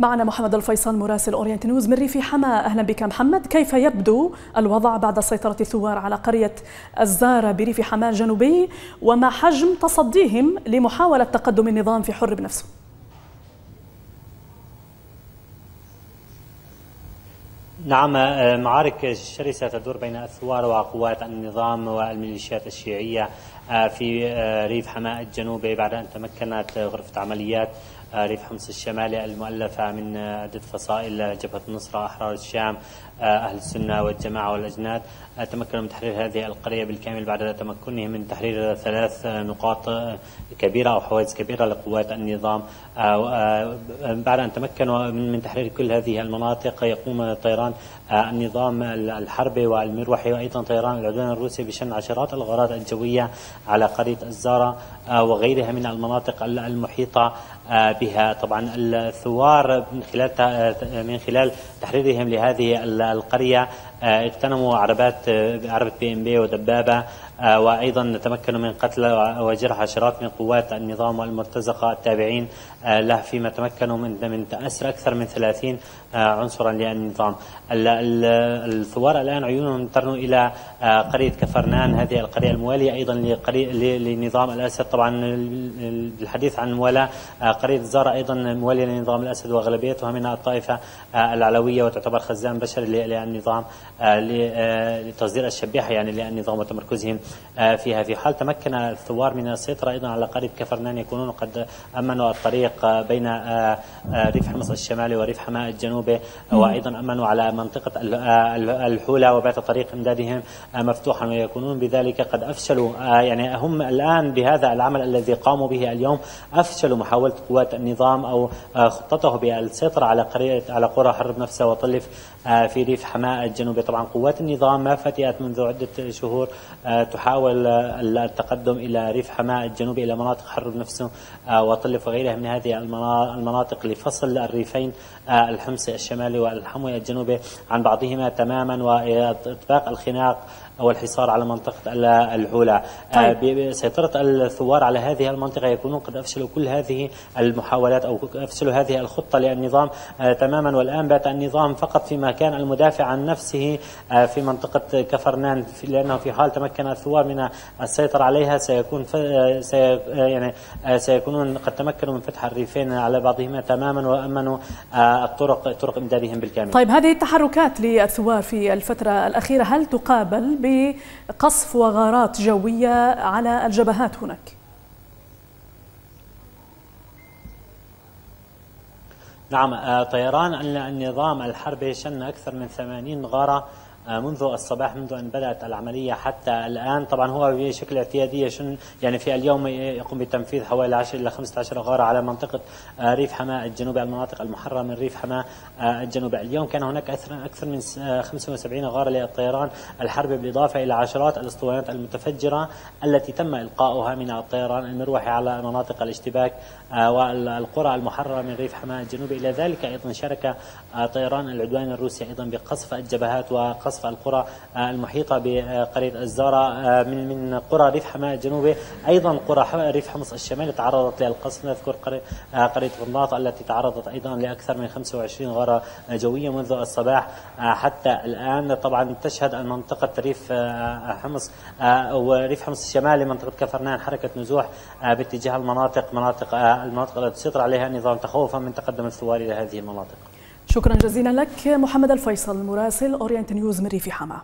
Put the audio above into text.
معنا محمد الفيصل مراسل أورينت نيوز. من ريف حما. أهلا بك محمد. كيف يبدو الوضع بعد سيطرة الثوار على قرية الزاره بريف حما الجنوبي؟ وما حجم تصديهم لمحاولة تقدم النظام في حربنفسه؟ نعم معارك شرسة تدور بين الثوار وقوات النظام والميليشيات الشيعية في ريف حماة الجنوبي بعد أن تمكنت غرفة عمليات ريف حمص الشمالي المؤلفة من عدة فصائل جبهة النصرة أحرار الشام أهل السنة والجماعة والأجناد. تمكنوا من تحرير هذه القرية بالكامل بعد تمكنهم من تحرير ثلاث نقاط كبيرة أو حوادث كبيرة لقوات النظام. بعد أن تمكنوا من تحرير كل هذه المناطق يقوم طيران النظام الحربي والمروحي وأيضا طيران العدوان الروسي بشن عشرات الغارات الجوية على قرية الزارة وغيرها من المناطق المحيطة. بها. طبعا الثوار من خلال من خلال تحريرهم لهذه القرية اغتنموا عربات عربة BMP ودبابة وأيضا تمكنوا من قتل وجرح عشرات من قوات النظام والمرتزقة التابعين له فيما تمكنوا من من أسر أكثر من 30 عنصرا للنظام. الثوار الآن عيونهم ترنو إلى قرية كفرنان هذه القرية الموالية أيضا لنظام الأسد طبعا الحديث عن موالاه قرية زارة أيضا موالية لنظام الأسد وأغلبيتها من الطائفة العلوية وتعتبر خزان بشري للنظام لتصدير الشبيحة يعني للنظام وتمركزهم فيها. في حال تمكن الثوار من السيطرة أيضا على قريه كفرنان يكونون قد أمنوا الطريق بين ريف حمص الشمالي وريف حماء الجنوبي وأيضا أمنوا على منطقة الحولة وبات طريق إمدادهم مفتوحا. ويكونون بذلك قد أفشلوا يعني هم الآن بهذا العمل الذي قاموا به اليوم أفشلوا محاولة قوات النظام أو خطته بالسيطرة على قرية على قرى حرب نفسها وطلف في ريف حماء الجنوبي. طبعا قوات النظام ما فتئت منذ عدة شهور تحاول التقدم إلى ريف حماء الجنوبي إلى مناطق حرب نفسه وطلف وغيرها من هذه المناطق لفصل الريفين الحمصي الشمالي والحموي الجنوبي عن بعضهما تماما وإطباق الخناق والحصار على منطقة العلا. طيب. بسيطرة الثوار على هذه المنطقة يكونون قد أفشلوا كل هذه المحاولات أو أفشلوا هذه الخطة للنظام تماما. والآن بات النظام فقط في مكان المدافع عن نفسه في منطقة كفرنان لأنه في حال تمكن الثوار من السيطرة عليها سيكون سي يعني سيكونون قد تمكنوا من فتح الريفين على بعضهما تماما وأمنوا الطرق طرق إمدادهم بالكامل. طيب هذه التحركات للثوار في الفترة الأخيرة هل تقابل بقصف وغارات جوية على الجبهات هناك؟ نعم طيران النظام الحربي شن أكثر من 80 غارة منذ الصباح منذ أن بدأت العملية حتى الآن. طبعا هو بشكل اعتيادي يشن يعني في اليوم يقوم بتنفيذ حوالي 10 إلى 15 غارة على منطقة ريف حماة الجنوبي المناطق المحررة من ريف حماة الجنوبي اليوم كان هناك أكثر من 75 غارة للطيران الحربي بالإضافة إلى عشرات الأسطوانات المتفجرة التي تم إلقاؤها من الطيران المروحي على مناطق الاشتباك والقرى المحررة من ريف حماة الجنوبي إلى ذلك أيضا شارك طيران العدوان الروسي أيضا بقصف الجبهات وقصف القرى المحيطة بقرية الزاره من من قرى ريف حماة الجنوبي أيضا قرى ريف حمص الشمالي تعرضت للقصف. نذكر قريه غناطة التي تعرضت أيضا لأكثر من 25 غارة جوية منذ الصباح. حتى الآن طبعا تشهد منطقة ريف حمص وريف حمص الشمالي منطقة كفرنان حركة نزوح باتجاه المناطق. مناطق المناطق التي تسيطر عليها النظام تخوفا من تقدم الثوار إلى هذه المناطق. شكرا جزيلا لك محمد الفيصل مراسل أورينت نيوز من ريف حما.